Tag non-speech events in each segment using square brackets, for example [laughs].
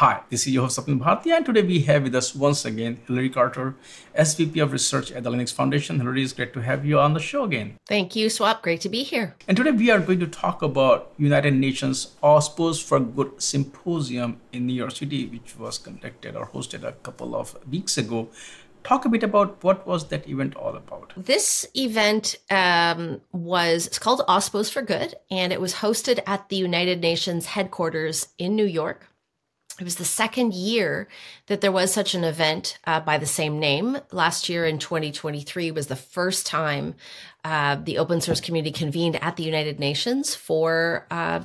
Hi, this is your host Swapnil Bharti, and today we have with us once again Hilary Carter, SVP of Research at the Linux Foundation. Hilary, it's great to have you on the show again. Thank you, Swap. Great to be here. And today we are going to talk about United Nations OSPOs for Good Symposium in New York City, which was conducted or hosted a couple of weeks ago. Talk a bit about what was that event all about. This event um, was it's called OSPOs for Good, and it was hosted at the United Nations headquarters in New York. It was the second year that there was such an event uh, by the same name. Last year in 2023 was the first time uh, the open source community convened at the United Nations for uh,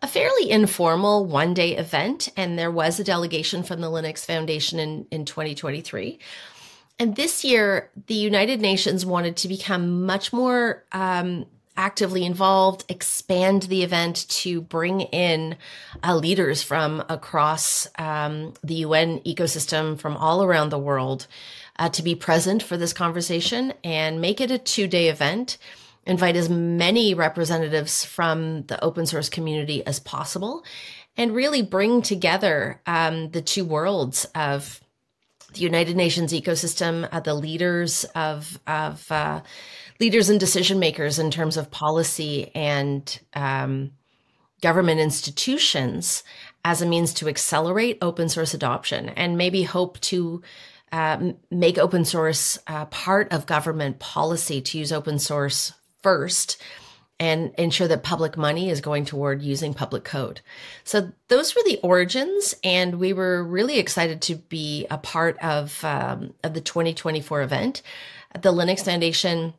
a fairly informal one day event. And there was a delegation from the Linux Foundation in, in 2023. And this year, the United Nations wanted to become much more um, actively involved, expand the event to bring in uh, leaders from across um, the UN ecosystem from all around the world uh, to be present for this conversation and make it a two day event. Invite as many representatives from the open source community as possible and really bring together um, the two worlds of the United Nations ecosystem, uh, the leaders of, of uh, leaders and decision makers in terms of policy and um, government institutions as a means to accelerate open source adoption and maybe hope to uh, make open source uh, part of government policy to use open source first and ensure that public money is going toward using public code. So those were the origins, and we were really excited to be a part of um, of the 2024 event. The Linux Foundation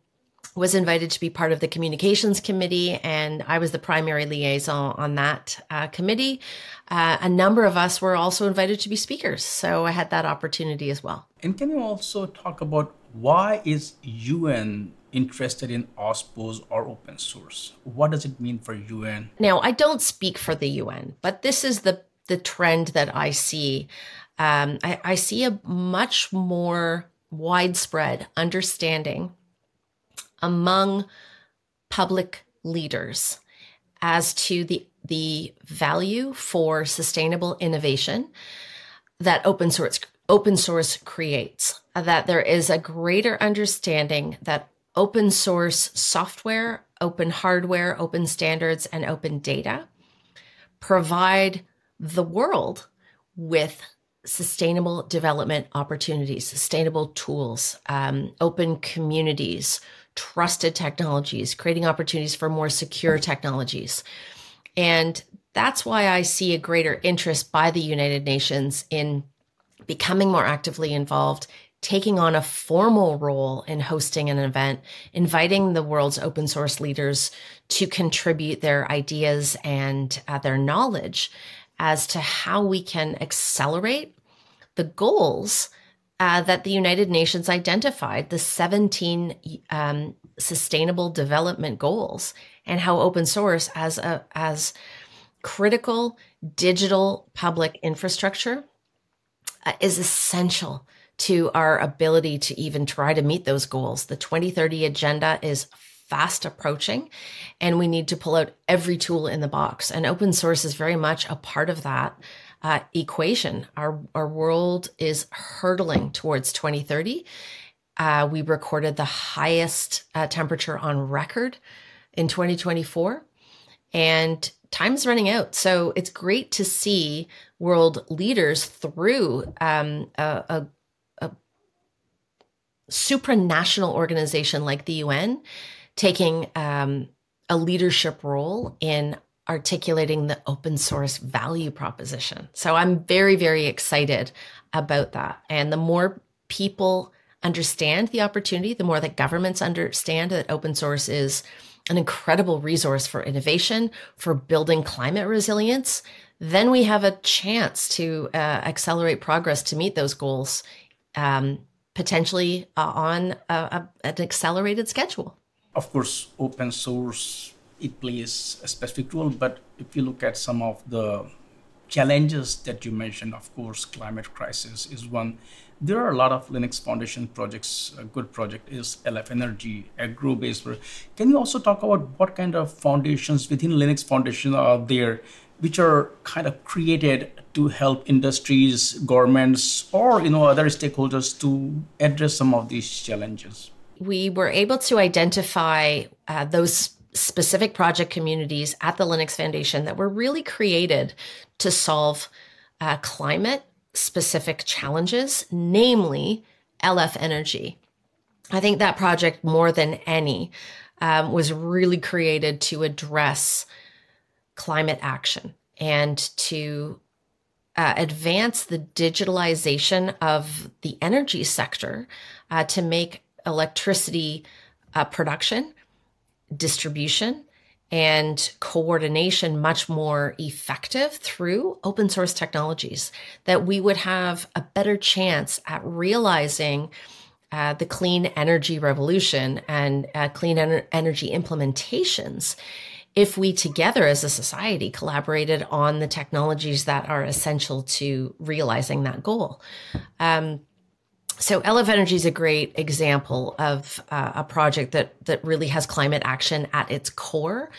was invited to be part of the communications committee, and I was the primary liaison on that uh, committee. Uh, a number of us were also invited to be speakers, so I had that opportunity as well. And can you also talk about why is UN interested in OSPOs or open source? What does it mean for UN? Now, I don't speak for the UN, but this is the the trend that I see. Um, I, I see a much more widespread understanding among public leaders as to the the value for sustainable innovation that open source open source creates that there is a greater understanding that open source software open hardware open standards and open data provide the world with sustainable development opportunities sustainable tools um, open communities trusted technologies, creating opportunities for more secure technologies. And that's why I see a greater interest by the United Nations in becoming more actively involved, taking on a formal role in hosting an event, inviting the world's open source leaders to contribute their ideas and uh, their knowledge as to how we can accelerate the goals uh, that the United Nations identified the 17 um, sustainable development goals and how open source as a as critical digital public infrastructure uh, is essential to our ability to even try to meet those goals. The 2030 agenda is fast approaching and we need to pull out every tool in the box and open source is very much a part of that uh, equation. Our, our world is hurtling towards 2030. Uh, we recorded the highest uh, temperature on record in 2024, and time's running out. So it's great to see world leaders through um, a, a, supranational organization like the UN taking um, a leadership role in articulating the open source value proposition. So I'm very, very excited about that. And the more people understand the opportunity, the more that governments understand that open source is an incredible resource for innovation, for building climate resilience, then we have a chance to uh, accelerate progress to meet those goals, um, potentially uh, on a, a, an accelerated schedule. Of course, open source it plays a specific role. But if you look at some of the challenges that you mentioned, of course, climate crisis is one. There are a lot of Linux Foundation projects. A good project is LF Energy, AgStack. Can you also talk about what kind of foundations within Linux Foundation are there which are kind of created to help industries, governments, or you know other stakeholders to address some of these challenges? We were able to identify uh, those specific project communities at the Linux Foundation that were really created to solve uh, climate specific challenges, namely LF Energy. I think that project, more than any, um, was really created to address climate action and to uh, advance the digitalization of the energy sector uh, to make electricity uh, production, distribution, and coordination much more effective through open source technologies, that we would have a better chance at realizing uh, the clean energy revolution and uh, clean ener- energy implementations if we together as a society collaborated on the technologies that are essential to realizing that goal. Um, so LF Energy is a great example of uh, a project that that really has climate action at its core,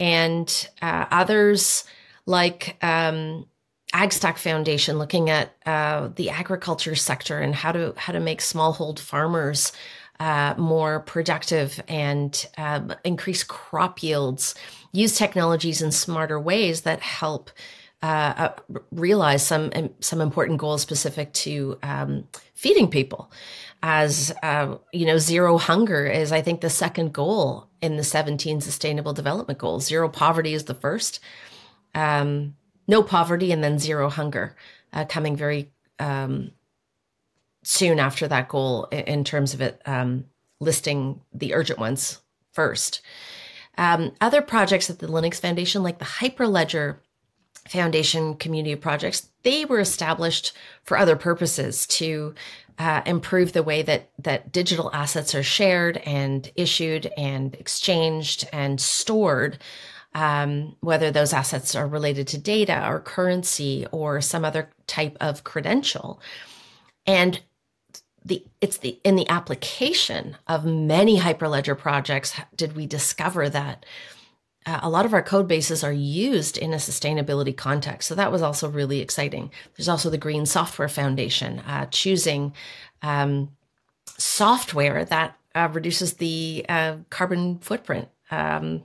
and uh, others like um, AgStack Foundation looking at uh, the agriculture sector and how to how to make smallhold farmers uh, more productive and um, increase crop yields, use technologies in smarter ways that help uh, uh, realize some some important goals specific to um, feeding people. As uh, you know, zero hunger is, I think, the second goal in the 17 Sustainable Development Goals. Zero poverty is the first. Um, no poverty, and then zero hunger, uh, coming very um, soon after that goal in, terms of it um, listing the urgent ones first. Um, other projects at the Linux Foundation, like the Hyperledger Foundation community projects, they were established for other purposes to uh, improve the way that that digital assets are shared and issued and exchanged and stored. Um, whether those assets are related to data or currency or some other type of credential, and the it's the in the application of many Hyperledger projects did we discover that uh, a lot of our code bases are used in a sustainability context. So that was also really exciting. There's also the Green Software Foundation, uh, choosing um, software that uh, reduces the uh, carbon footprint. Um,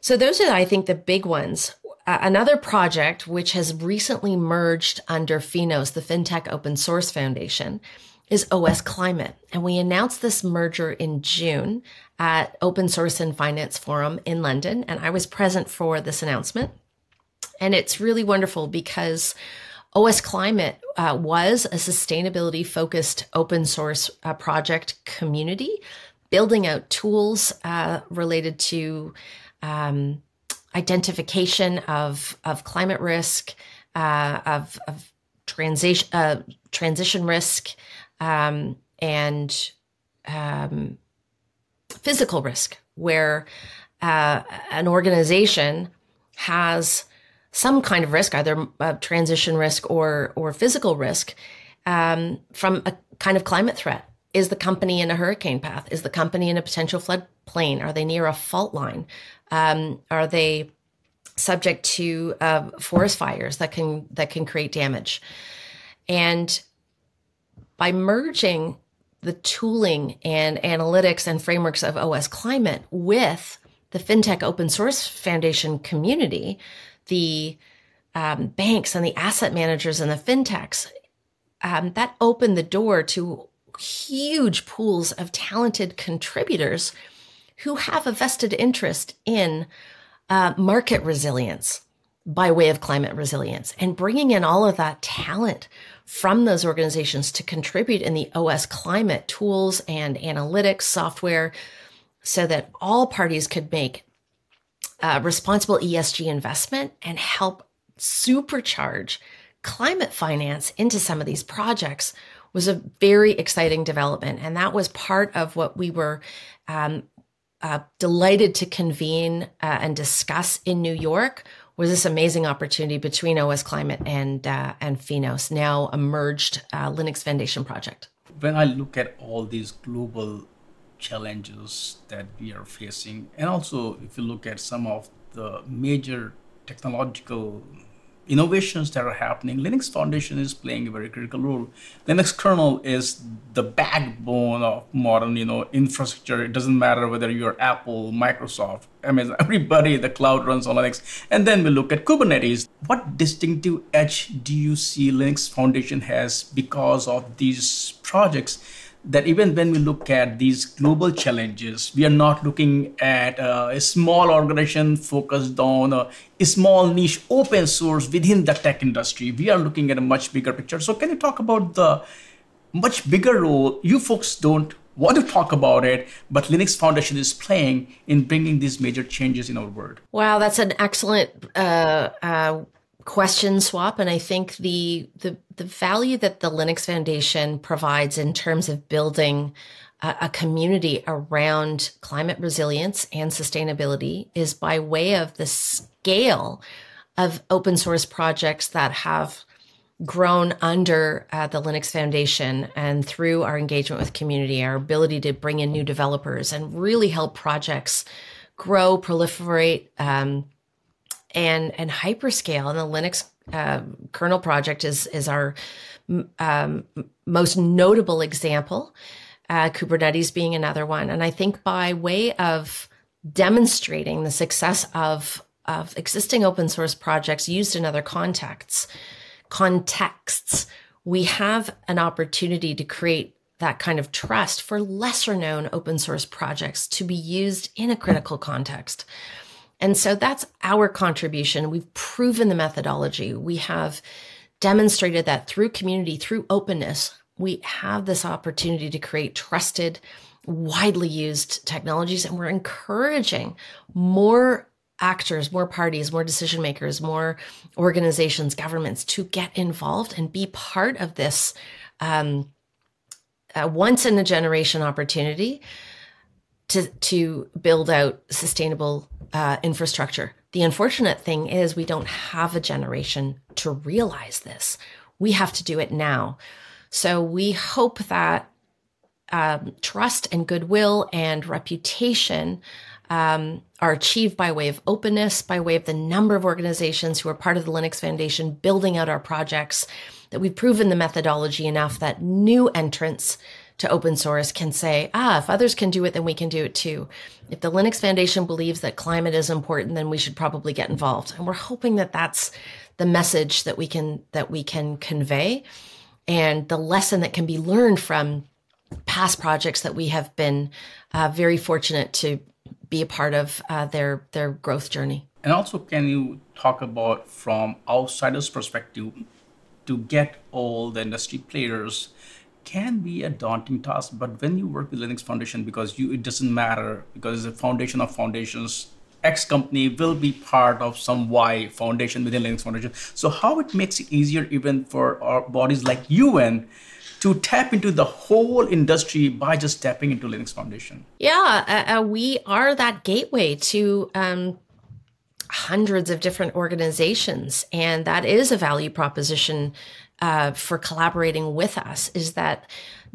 so those are, I think, the big ones. Uh, another project which has recently merged under FINOS, the FinTech Open Source Foundation, is OS Climate. And we announced this merger in June at Open Source and Finance Forum in London. And I was present for this announcement. And it's really wonderful because OS Climate uh, was a sustainability focused open source uh, project community, building out tools uh, related to um, identification of, of climate risk, uh, of, of transition, uh, transition risk, um, and um, physical risk, where uh, an organization has some kind of risk, either transition risk or or physical risk, um, from a kind of climate threat. Is the company in a hurricane path? Is the company in a potential floodplain? Are they near a fault line? Um, are they subject to uh, forest fires that can that can create damage? And by merging the tooling and analytics and frameworks of OS Climate with the FinTech Open Source Foundation community, the um, banks and the asset managers and the fintechs, um, that opened the door to huge pools of talented contributors who have a vested interest in uh, market resilience by way of climate resilience and bringing in all of that talent from those organizations to contribute in the OS climate tools and analytics software so that all parties could make uh, responsible ESG investment and help supercharge climate finance into some of these projects was a very exciting development. And that was part of what we were um, uh, delighted to convene uh, and discuss in New York was this amazing opportunity between OS Climate and uh, and FINOS, now a merged uh, Linux Foundation project. When I look at all these global challenges that we are facing, and also if you look at some of the major technological innovations that are happening, Linux Foundation is playing a very critical role. Linux kernel is the backbone of modern, you know, infrastructure. It doesn't matter whether you're Apple, Microsoft, Amazon, [laughs] everybody, the cloud runs on Linux. And then we look at Kubernetes. What distinctive edge do you see Linux Foundation has because of these projects? That even when we look at these global challenges, we are not looking at uh, a small organization focused on a, small niche open source within the tech industry. We are looking at a much bigger picture. So, can you talk about the much bigger role you folks don't want to talk about it, but Linux Foundation is playing in bringing these major changes in our world? Wow, that's an excellent uh, uh, question swap. And i think the, the the value that the linux foundation provides in terms of building a, a, community around climate resilience and sustainability is by way of the scale of open source projects that have grown under uh, the linux foundation and through our engagement with community our ability to bring in new developers and really help projects grow proliferate um, and and hyperscale and the linux uh, kernel project is is our um, most notable example uh, kubernetes being another one. And i think by way of demonstrating the success of of existing open source projects used in other contexts contexts we have an opportunity to create that kind of trust for lesser known open source projects to be used in a critical context and so that's our contribution. We've proven the methodology. We have demonstrated that through community, through openness, we have this opportunity to create trusted, widely used technologies. And we're encouraging more actors, more parties, more decision makers, more organizations, governments to get involved and be part of this um, once in a generation opportunity to, to build out sustainable uh, infrastructure. The unfortunate thing is we don't have a generation to realize this. We have to do it now. So we hope that um, trust and goodwill and reputation um, are achieved by way of openness, by way of the number of organizations who are part of the Linux Foundation building out our projects, that we've proven the methodology enough that new entrants to open source can say, ah, if others can do it, then we can do it too. If the Linux Foundation believes that climate is important, then we should probably get involved. And we're hoping that that's the message that we can that we can convey, and the lesson that can be learned from past projects that we have been uh, very fortunate to be a part of uh, their their growth journey. And also, can you talk about from outsiders' perspective to get all the industry players? Can be a daunting task but when you work with linux foundation because you it doesn't matter because it's a foundation of foundations x company will be part of some y foundation within linux foundation. So how it makes it easier even for our bodies like un to tap into the whole industry by just tapping into linux foundation? Yeah uh, uh, we are that gateway to um, hundreds of different organizations and that is a value proposition uh, for collaborating with us is that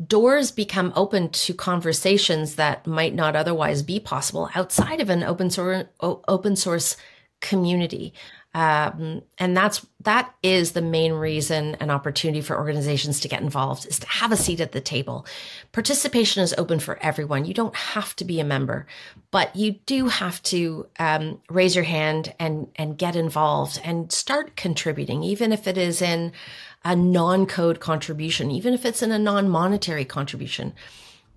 doors become open to conversations that might not otherwise be possible outside of an open source open source community. Um, and that's that is the main reason and opportunity for organizations to get involved is to have a seat at the table. Participation is open for everyone. You don't have to be a member but you do have to um, raise your hand and and get involved and start contributing even if it is in a non code contribution, even if it's in a non monetary contribution.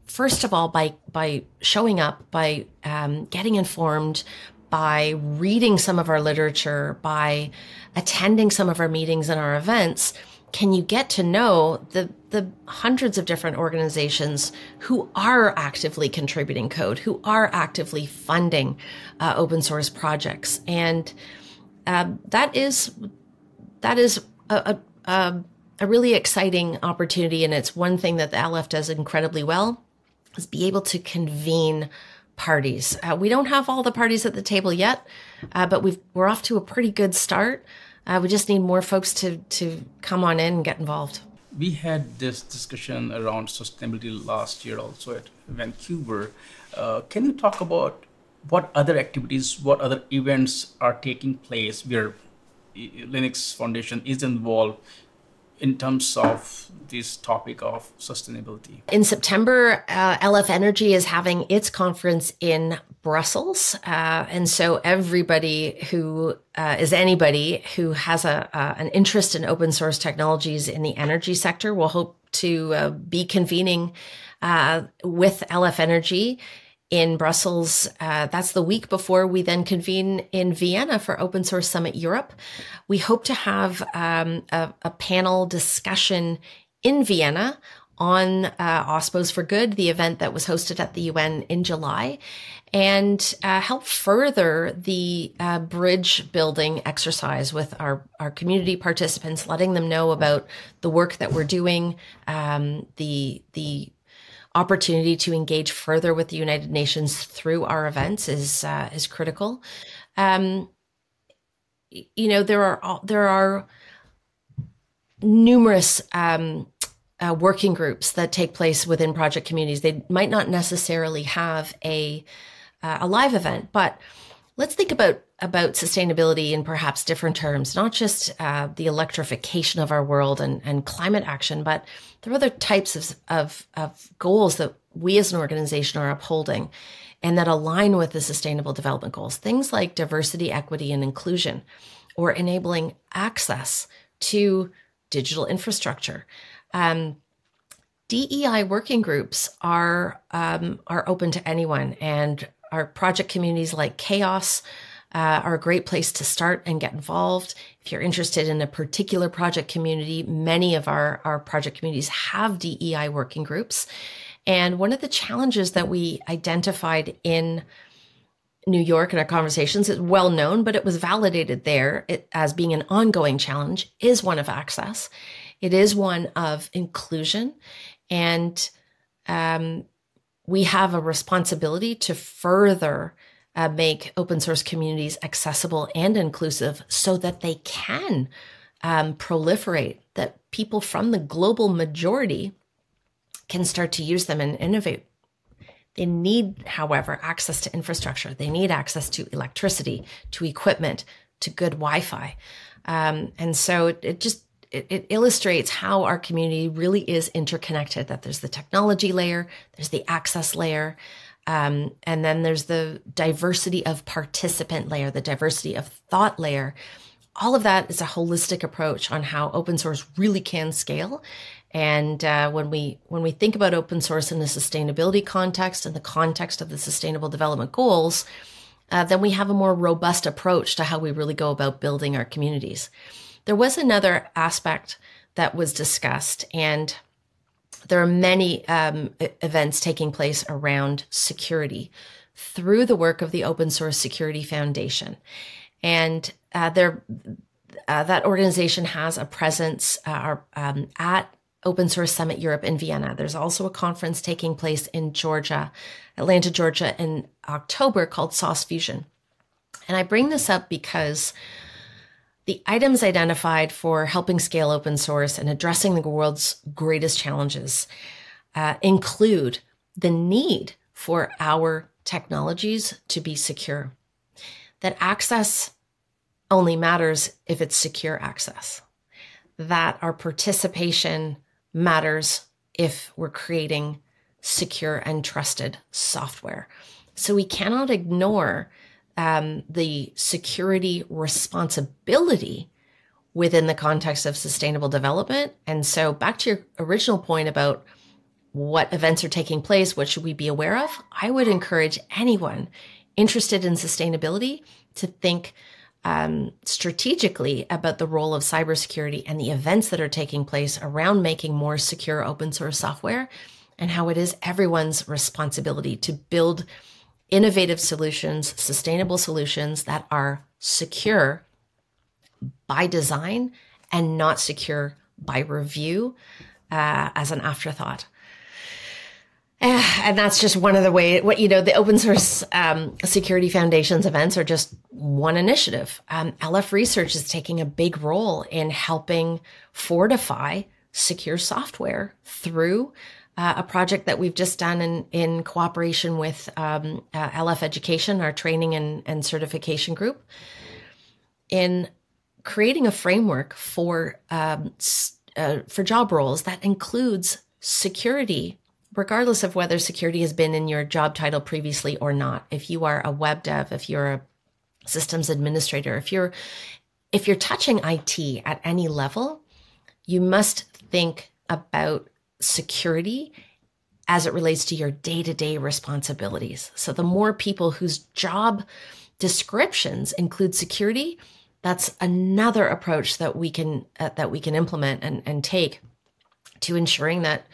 First of all, by, by showing up, by um, getting informed, by reading some of our literature, by attending some of our meetings and our events, can you get to know the the hundreds of different organizations who are actively contributing code, who are actively funding uh, open source projects, and uh, that is that is a, a, um, a really exciting opportunity. And it's one thing that the LF does incredibly well is be able to convene parties. Uh, we don't have all the parties at the table yet, uh, but we are off to a pretty good start. Uh, we just need more folks to, to come on in and get involved. We had this discussion around sustainability last year also at Vancouver. Uh, can you talk about what other activities, what other events are taking place where Linux Foundation is involved in terms of this topic of sustainability. In September, uh, LF Energy is having its conference in Brussels. Uh, and so everybody who uh, is anybody who has a, an interest in open source technologies in the energy sector will hope to uh, be convening uh, with LF Energy in Brussels. Uh, that's the week before we then convene in Vienna for Open Source Summit Europe. We hope to have um, a, a, panel discussion in Vienna on uh, OSPOs for Good, the event that was hosted at the UN in July, and uh, help further the uh, bridge building exercise with our, our community participants, letting them know about the work that we're doing, um, the the opportunity to engage further with the United Nations through our events is uh, is critical. Um, you know, there are there are numerous um, uh, working groups that take place within project communities. They might not necessarily have a uh, a live event, but let's think about about sustainability in perhaps different terms, not just uh, the electrification of our world and, and climate action, but there are other types of, of, of goals that we as an organization are upholding and that align with the sustainable development goals. Things like diversity, equity, and inclusion, or enabling access to digital infrastructure. Um, DEI working groups are um, are open to anyone, and our project communities like CHAOSS uh, are a great place to start and get involved. If you're interested in a particular project community, many of our, our project communities have DEI working groups. And one of the challenges that we identified in New York in our conversations is well known, but it was validated there as being an ongoing challenge is one of access. It is one of inclusion. And um, we have a responsibility to further uh, make open source communities accessible and inclusive so that they can um, proliferate, that people from the global majority can start to use them and innovate. They need, however, access to infrastructure. They need access to electricity, to equipment, to good Wi Fi. Um, and so it, it just it, it, illustrates how our community really is interconnected that there's the technology layer, there's the access layer, um, and then there's the diversity of participant layer, the diversity of thought layer. All of that is a holistic approach on how open source really can scale. And uh, when we when we think about open source in the sustainability context and the context of the Sustainable Development Goals, uh, then we have a more robust approach to how we really go about building our communities. There was another aspect that was discussed, and there are many um, events taking place around security through the work of the Open Source Security Foundation. And uh, there, uh, that organization has a presence uh, um, at Open Source Summit Europe in Vienna. There's also a conference taking place in Georgia, Atlanta, Georgia, in October called SOSS Fusion. And I bring this up because the items identified for helping scale open source and addressing the world's greatest challenges uh, include the need for our technologies to be secure, that access only matters if it's secure access, that our participation matters if we're creating secure and trusted software. So we cannot ignore um, the security responsibility within the context of sustainable development. And so, back to your original point about what events are taking place, what should we be aware of? I would encourage anyone interested in sustainability to think um, strategically about the role of cybersecurity and the events that are taking place around making more secure open source software and how it is everyone's responsibility to build innovative solutions, sustainable solutions that are secure by design and not secure by review uh, as an afterthought. And that's just one of the way what you know the open source um, security foundations events are just one initiative um, lf research is taking a big role in helping fortify secure software through uh, a project that we've just done in, in cooperation with um, uh, LF Education, our training and, and certification group, in creating a framework for um, uh, for job roles that includes security, regardless of whether security has been in your job title previously or not. If you are a web dev, if you're a systems administrator, if you're if you're touching IT at any level, you must think about security as it relates to your day to day responsibilities. So, the more people whose job descriptions include security, that's another approach that we can uh, that we can implement and, and take to ensuring that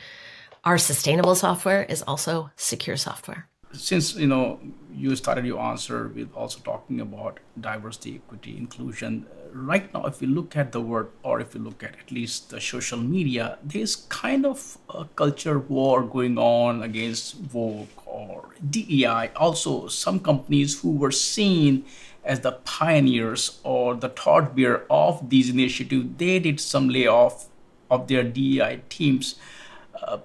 our sustainable software is also secure software since you know you started your answer with also talking about diversity equity inclusion right now if you look at the word or if you look at at least the social media there's kind of a culture war going on against woke or dei also some companies who were seen as the pioneers or the torchbearer of these initiatives they did some layoff of their dei teams. Uh,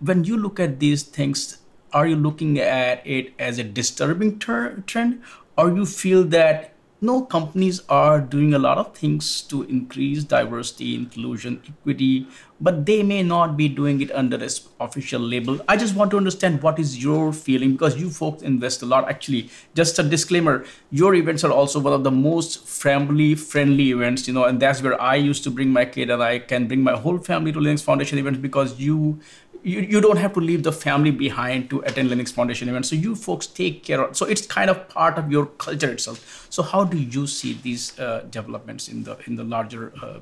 when you look at these things are you looking at it as a disturbing trend? Or you feel that no companies are doing a lot of things to increase diversity inclusion equity but they may not be doing it under this official label i just want to understand what is your feeling because you folks invest a lot actually just a disclaimer your events are also one of the most family friendly events you know and that's where i used to bring my kid and i can bring my whole family to linux foundation events because you you, you don't have to leave the family behind to attend Linux Foundation events. So you folks take care of. So it's kind of part of your culture itself. So how do you see these uh, developments in the in the larger uh,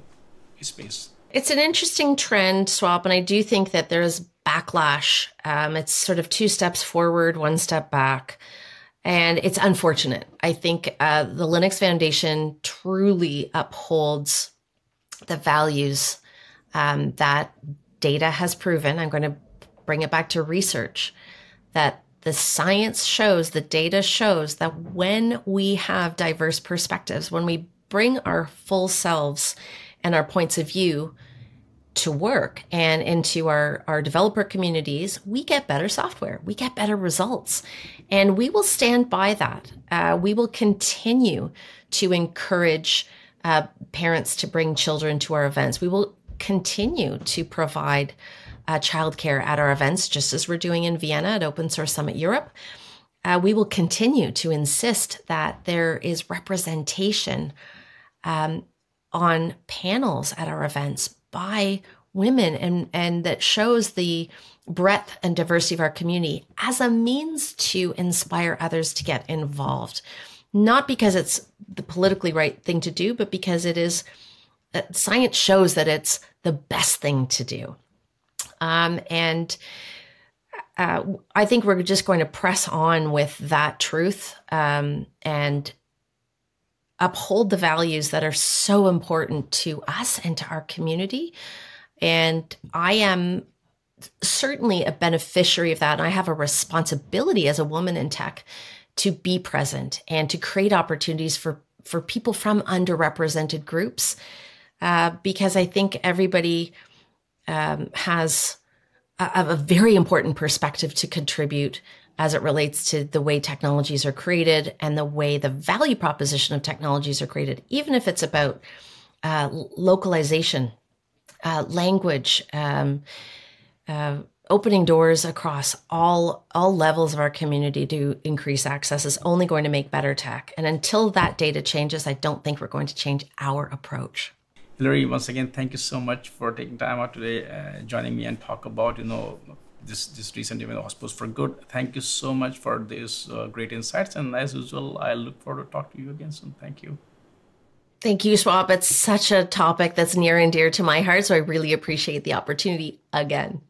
space? It's an interesting trend, Swap, and I do think that there's backlash. Um, it's sort of two steps forward, one step back. And it's unfortunate. I think uh, the Linux Foundation truly upholds the values um, that data has proven, I'm going to bring it back to research, that the science shows, the data shows that when we have diverse perspectives, when we bring our full selves and our points of view to work and into our, our developer communities, we get better software, we get better results. And we will stand by that. Uh, we will continue to encourage uh, parents to bring children to our events. We will continue to provide uh, childcare at our events, just as we're doing in Vienna at Open Source Summit Europe. Uh, we will continue to insist that there is representation um, on panels at our events by women and, and that shows the breadth and diversity of our community as a means to inspire others to get involved. Not because it's the politically right thing to do, but because it is uh, science shows that it's the best thing to do. Um, and uh, I think we're just going to press on with that truth um, and uphold the values that are so important to us and to our community. And I am certainly a beneficiary of that. And I have a responsibility as a woman in tech to be present and to create opportunities for, for people from underrepresented groups uh, because I think everybody um, has a, a, very important perspective to contribute as it relates to the way technologies are created and the way the value proposition of technologies are created, even if it's about uh, localization, uh, language, um, uh, opening doors across all all levels of our community to increase access is only going to make better tech. And until that data changes, I don't think we're going to change our approach. Hilary, once again, thank you so much for taking time out today, uh, joining me and talk about, you know, this this recent event, OSPOs for Good. Thank you so much for these uh, great insights. And as usual, I look forward to talk to you again soon. Thank you. Thank you, Swap. It's such a topic that's near and dear to my heart. So I really appreciate the opportunity again.